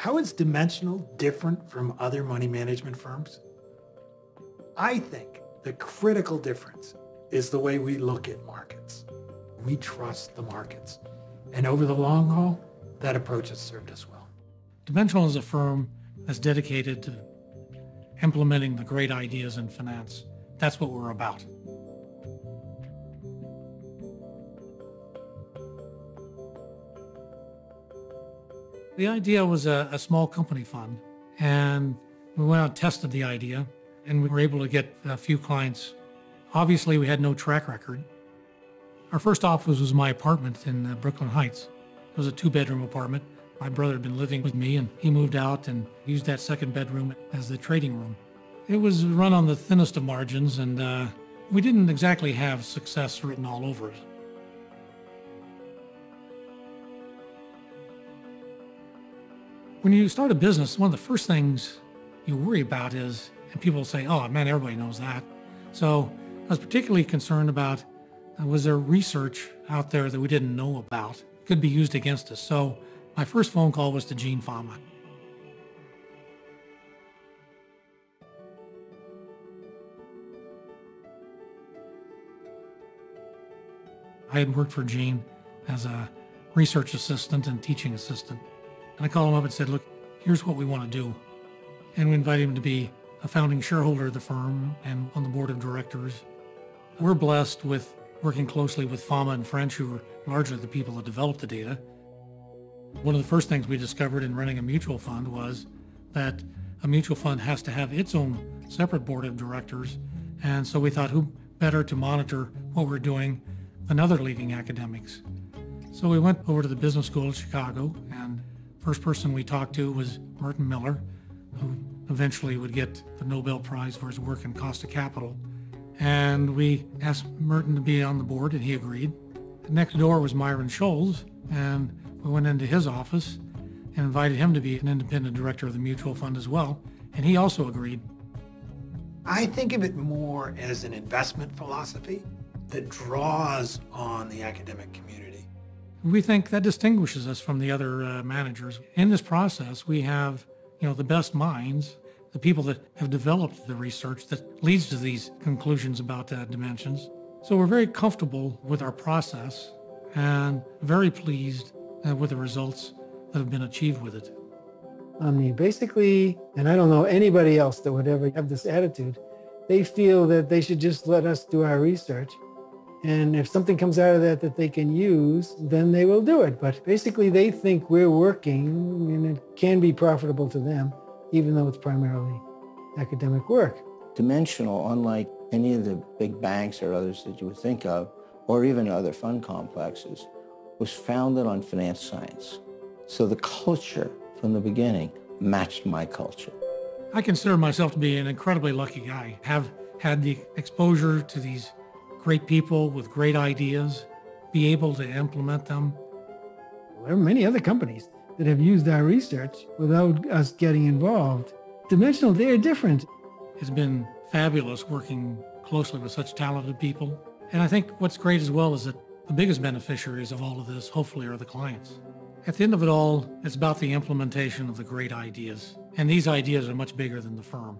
How is Dimensional different from other money management firms? I think the critical difference is the way we look at markets. We trust the markets. And over the long haul, that approach has served us well. Dimensional is a firm that's dedicated to implementing the great ideas in finance. That's what we're about. The idea was a, a, small company fund, and we went out and tested the idea, and we were able to get a few clients. Obviously, we had no track record. Our first office was my apartment in uh, Brooklyn Heights. It was a two bedroom apartment. My brother had been living with me, and he moved out and used that second bedroom as the trading room. It was run on the thinnest of margins, and uh, we didn't exactly have success written all over it. When you start a business, one of the first things you worry about is, and people say, oh man, everybody knows that. So I was particularly concerned about uh, was there research out there that we didn't know about could be used against us. So my first phone call was to Gene Fama. I had worked for Gene as a research assistant and teaching assistant. And I called him up and said, look, here's what we want to do. And we invited him to be a founding shareholder of the firm and on the board of directors. We're blessed with working closely with Fama and French, who are largely the people that developed the data. One of the first things we discovered in running a mutual fund was that a mutual fund has to have its own separate board of directors. And so we thought, who better to monitor what we're doing than other leading academics? So we went over to the business school in Chicago, and first person we talked to was Merton Miller, who eventually would get the Nobel Prize for his work in cost of capital. And we asked Merton to be on the board, and he agreed. Next door was Myron Scholes, and we went into his office and invited him to be an independent director of the mutual fund as well, and he also agreed. I think of it more as an investment philosophy that draws on the academic community. We think that distinguishes us from the other uh, managers. In this process, we have, you know, the best minds, the people that have developed the research that leads to these conclusions about uh, dimensions. So we're very comfortable with our process and very pleased uh, with the results that have been achieved with it. I mean, basically, and I don't know anybody else that would ever have this attitude, they feel that they should just let us do our research. And if something comes out of that that they can use, then they will do it. But basically, they think we're working and it can be profitable to them, even though it's primarily academic work. Dimensional, unlike any of the big banks or others that you would think of, or even other fund complexes, was founded on finance science. So the culture from the beginning matched my culture. I consider myself to be an incredibly lucky guy. Have had the exposure to these great people with great ideas, be able to implement them. There are many other companies that have used our research without us getting involved. Dimensional, they are different. It's been fabulous working closely with such talented people. And I think what's great as well is that the biggest beneficiaries of all of this, hopefully, are the clients. At the end of it all, it's about the implementation of the great ideas. And these ideas are much bigger than the firm.